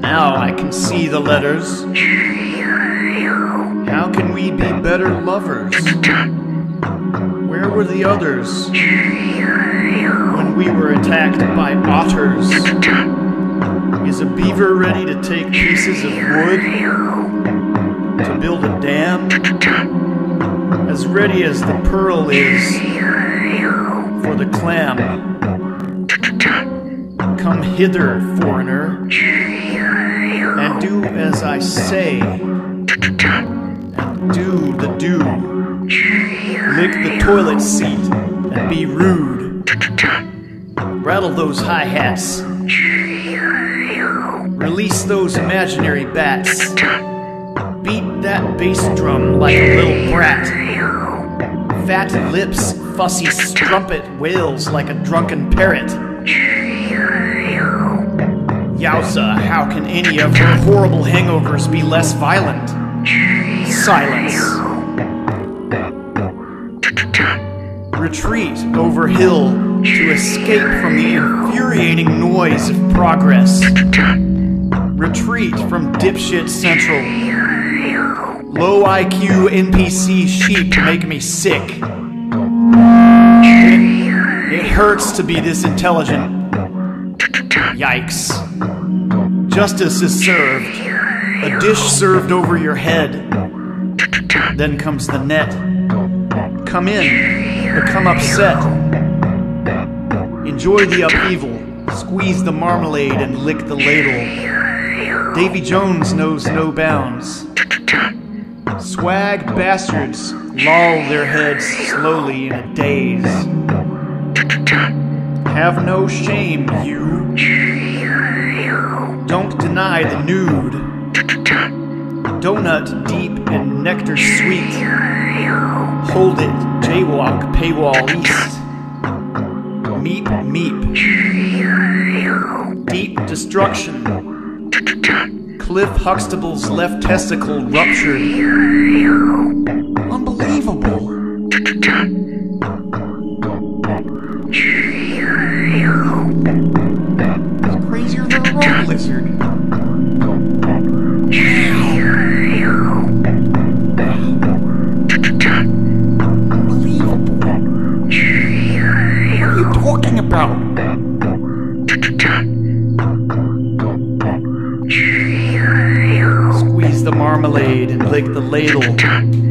Now I can see the letters. How can we be better lovers? Where were the others when we were attacked by otters? Is a beaver ready to take pieces of wood to build a dam? As ready as the pearl is for the clam. Come hither, foreigner, and do as I say, and do the do. Lick the toilet seat and be rude. Rattle those hi hats. Release those imaginary bats. Beat that bass drum like a little brat. Fat lips, fussy strumpet wails like a drunken parrot. Yowza, how can any of her horrible hangovers be less violent? Silence. Retreat over hill to escape from the infuriating noise of progress. Retreat from dipshit central. Low IQ NPC sheep make me sick. It, it hurts to be this intelligent. Yikes. Justice is served. A dish served over your head. Then comes the net. Come in. Become upset. Enjoy the upheaval. Squeeze the marmalade and lick the ladle. Davy Jones knows no bounds. Swag bastards loll their heads slowly in a daze. Have no shame, you. Don't deny the nude. Donut deep and nectar sweet. Hold it, jaywalk, paywall east. Meep, meep. Deep destruction. Cliff Huxtable's left testicle ruptured. Unbelievable. It's crazier than a rock lizard. Unbelievable. What are you talking about? The marmalade and lick the ladle.